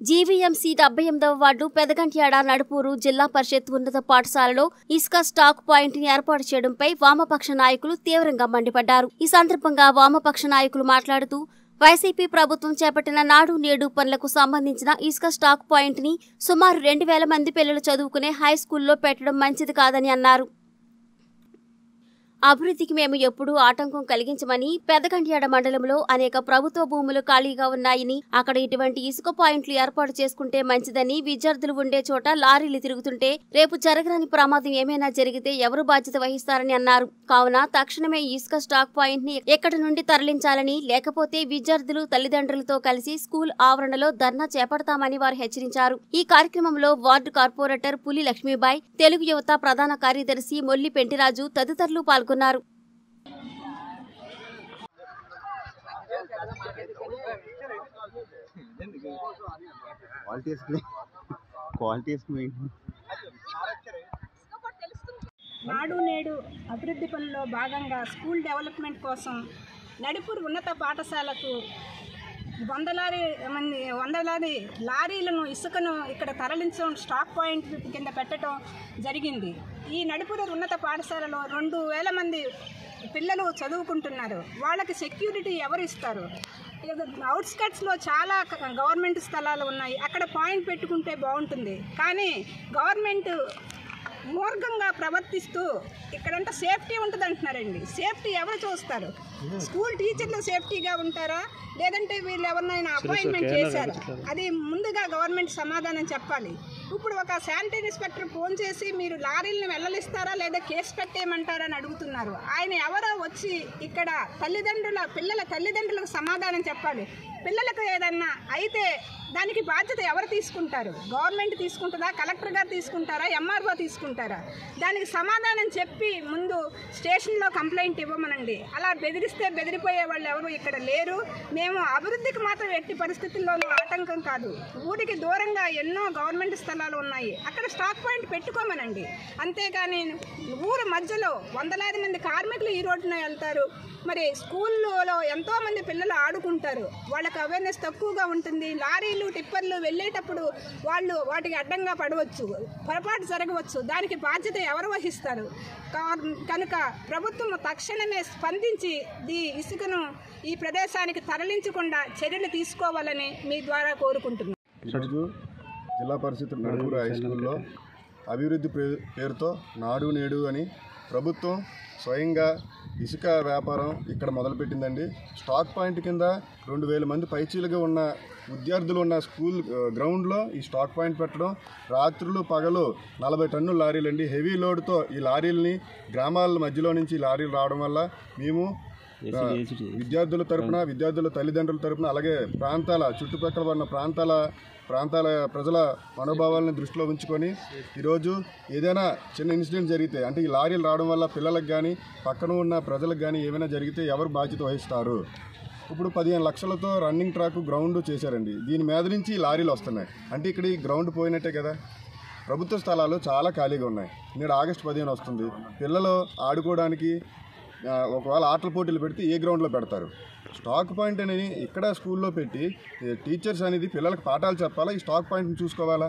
GVMC డెబ్బై ఎనిమిదవ ward Pedagantyada Nadupuru జిల్లా పరిషత్ ఉన్నత పాఠశాలలో ఇసుక స్టాక్ పాయింట్ని ఏర్పాటు చేయడంపై వామపక్ష నాయకులు తీవ్రంగా మండిపడ్డారు. ఈ సందర్భంగా వామపక్ష నాయకులు మాట్లాడుతూ వైసీపీ ప్రభుత్వం చేపట్టిన నాడు నేడు పనులకు సంబంధించిన ఇసుక స్టాక్ పాయింట్ని సుమారు రెండు వేల మంది పిల్లలు చదువుకునే హై స్కూల్లో పెట్టడం మంచిది కాదని అన్నారు. అభివృద్ధికి మేము ఎప్పుడూ ఆటంకం కలిగించమని పెదకంట్యాడ మండలంలో అనేక ప్రభుత్వ భూములు ఖాళీగా ఉన్నాయని అక్కడ ఇటువంటి ఇసుక పాయింట్లు ఏర్పాటు చేసుకుంటే మంచిదని విద్యార్థులు ఉండే చోట లారీలు తిరుగుతుంటే రేపు జరగరాని ప్రమాదం ఏమైనా జరిగితే ఎవరు బాధ్యత వహిస్తారని అన్నారు. కావున తక్షణమే ఇసుక స్టాక్ పాయింట్ని ఎక్కడి నుండి తరలించాలని లేకపోతే విద్యార్థులు తల్లిదండ్రులతో కలిసి స్కూల్ ఆవరణలో ధర్నా చేపడతామని వారు హెచ్చరించారు. ఈ కార్యక్రమంలో వార్డు కార్పొరేటర్ పులి లక్ష్మీబాయి తెలుగు యువత ప్రధాన కార్యదర్శి మొల్లి పెంటిరాజు తదితరులు పాల్గొన్నారు. క్వాలిటీస్ క్వాలిటీస్ మెయింటైన్ నాడు నేడు అభివృద్ధి పనుల్లో భాగంగా స్కూల్ డెవలప్మెంట్ కోసం నడుపూరు ఉన్నత పాఠశాలకు వందలాది మంది వందలాది లారీలను ఇసుకను ఇక్కడ తరలించడం స్టాక్ పాయింట్ కింద పెట్టడం జరిగింది. ఈ నడుపూరు ఉన్నత పాఠశాలలో రెండు వేల మంది పిల్లలు చదువుకుంటున్నారు. వాళ్ళకి సెక్యూరిటీ ఎవరు ఇస్తారు? అవుట్స్కట్స్లో చాలా గవర్నమెంట్ స్థలాలు ఉన్నాయి. అక్కడ పాయింట్ పెట్టుకుంటే బాగుంటుంది. కానీ గవర్నమెంట్ మూర్ఘంగా ప్రవర్తిస్తూ ఇక్కడంతా సేఫ్టీ ఉంటుంది అంటున్నారండి సేఫ్టీ ఎవరు చూస్తారు? స్కూల్ టీచర్లు సేఫ్టీగా ఉంటారా? లేదంటే వీళ్ళు ఎవరినైనా అపాయింట్మెంట్ చేశారా? అది ముందుగా గవర్నమెంట్ సమాధానం చెప్పాలి. ఇప్పుడు ఒక శానిటరీ ఇన్స్పెక్టర్ ఫోన్ చేసి మీరు లారీలను వెళ్ళలిస్తారా లేదా కేసు పెట్టేయమంటారా అని అడుగుతున్నారు. ఆయన ఎవరో వచ్చి ఇక్కడ తల్లిదండ్రుల పిల్లల తల్లిదండ్రులకు సమాధానం చెప్పాలి. పిల్లలకు ఏదన్నా అయితే దానికి బాధ్యత ఎవరు తీసుకుంటారు? గవర్నమెంట్ తీసుకుంటుందా? కలెక్టర్ గారు తీసుకుంటారా? ఎంఆర్ఓ తీసుకుంటారా? దానికి సమాధానం చెప్పి ముందు స్టేషన్లో కంప్లైంట్ ఇవ్వమనండి. అలా బెదిరిస్తే బెదిరిపోయే వాళ్ళు ఎవరు ఇక్కడ లేరు. మేము అభివృద్ధికి మాత్రం ఎట్టి పరిస్థితుల్లోనూ ఆటంకం కాదు. ఊరికి దూరంగా ఎన్నో గవర్నమెంట్ స్థలాలు ఉన్నాయి. అక్కడ స్టాక్ పాయింట్ పెట్టుకోమనండి. అంతేగాని ఊరు మధ్యలో వందలాది మంది కార్మికులు ఈ రోడ్డున వెళ్తారు. మరి స్కూల్లో ఎంతోమంది పిల్లలు ఆడుకుంటారు. వాళ్ళకి అవేర్నెస్ తక్కువగా ఉంటుంది. లారీలు టిప్పర్లు వెళ్ళేటప్పుడు వాళ్ళు వాటికి అడ్డంగా పడవచ్చు. పొరపాటు జరగవచ్చు. దానికి బాధ్యత ఎవరు వహిస్తారు? కా- కనుక ప్రభుత్వం తక్షణమే స్పందించి ఈ ఇసుకను ఈ ప్రదేశానికి తరలించకుండా చర్యలు తీసుకోవాలని మీ ద్వారా కోరుకుంటున్నాను జిల్లా పరిషత్ నడుపురు హై స్కూల్లో అభివృద్ధి పేరుతో నాడు నేడు అని ప్రభుత్వం స్వయంగా ఇసుక వ్యాపారం ఇక్కడ మొదలుపెట్టిందండి. స్టాక్ పాయింట్ కింద రెండు వేల మంది పైచీలుగా ఉన్న విద్యార్థులు ఉన్న స్కూల్ గ్రౌండ్లో ఈ స్టాక్ పాయింట్ పెట్టడం రాత్రులు పగలు నలభై టన్నుల లారీలు అండి హెవీ లోడ్తో ఈ లారీలని గ్రామాల మధ్యలో నుంచి ఈ లారీలు రావడం వల్ల మేము విద్యార్థుల తరపున విద్యార్థుల తల్లిదండ్రుల తరపున అలాగే ప్రాంతాల చుట్టుపక్కల ఉన్న ప్రాంతాల ప్రాంతాల ప్రజల మనోభావాలను దృష్టిలో ఉంచుకొని ఈరోజు ఏదైనా చిన్న ఇన్సిడెంట్ జరిగితే అంటే ఈ లారీలు రావడం వల్ల పిల్లలకు కానీ పక్కన ఉన్న ప్రజలకు కానీ ఏమైనా జరిగితే ఎవరు బాధ్యత వహిస్తారు? ఇప్పుడు పదిహేను లక్షలతో రన్నింగ్ ట్రాక్ గ్రౌండ్ చేశారండి. దీని మీద నుంచి లారీలు వస్తున్నాయి. అంటే ఇక్కడ ఈ గ్రౌండ్ పోయినట్టే కదా. ప్రభుత్వ స్థలాలు చాలా ఖాళీగా ఉన్నాయి. నేడు ఆగస్టు పదిహేను వస్తుంది. పిల్లలు ఆడుకోవడానికి ఒకవేళ ఆటల పోటీలు పెడితే ఏ గ్రౌండ్లో పెడతారు? స్టాక్ పాయింట్ అనేది ఇక్కడ స్కూల్లో పెట్టి టీచర్స్ అనేది పిల్లలకు పాఠాలు చెప్పాలా? ఈ స్టాక్ పాయింట్ని చూసుకోవాలా?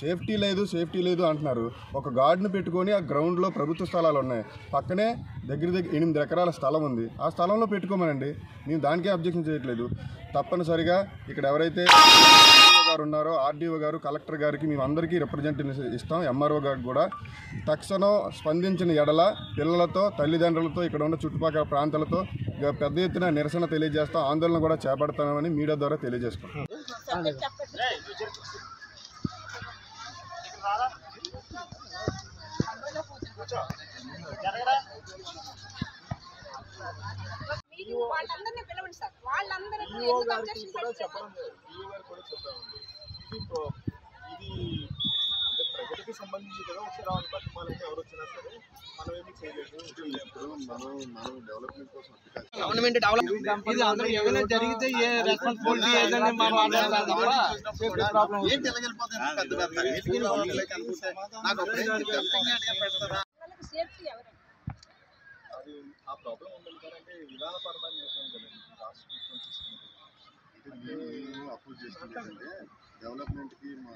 సేఫ్టీ లేదు సేఫ్టీ లేదు అంటున్నారు. ఒక గార్డును పెట్టుకొని ఆ గ్రౌండ్లో ప్రభుత్వ స్థలాలు ఉన్నాయి. పక్కనే దగ్గర దగ్గర ఎనిమిది ఎకరాల స్థలం ఉంది. ఆ స్థలంలో పెట్టుకోమనండి. మేము దానికే అబ్జెక్షన్ చేయట్లేదు. తప్పనిసరిగా ఇక్కడ ఎవరైతే గారు ఉన్నారో ఆర్డీఓ గారు కలెక్టర్ గారికి మేము అందరికీ రిప్రజెంటేటివ్ ఇస్తాం. ఎంఆర్ఓ గారికి కూడా. తక్షణం స్పందించిన ఎడల పిల్లలతో తల్లిదండ్రులతో ఇక్కడ ఉన్న చుట్టుపక్కల ప్రాంతాలతో పెద్ద ఎత్తున నిరసన తెలియజేస్తాం ఆందోళన కూడా చేపడతామని మీడియా ద్వారా తెలియజేస్తాం వాళ్ళందరినీ పిలవండి సార్. వాళ్ళందరినీ కూడా చెప్పామండి ప్రో- ఇది ప్రగతికి సంబంధించి కదా ఒకసారి రావాలి. పట్టుకోవాలంటే ఎవరు వచ్చినా సరే మనం ఏమి చేయలేదు. ఇప్పుడు మనం మనం డెవలప్మెంట్ కోసం గవర్నమెంట్ డెవలప్ ఇది అందరూ ఏమైనా జరిగితే ఏ రెస్పాన్సిబిలిటీ ఏదని అది ఆ ప్రాబ్లం విధానపరమైన కదండి రాష్ట్ర ప్రభుత్వం డెవలప్మెంట్కి మా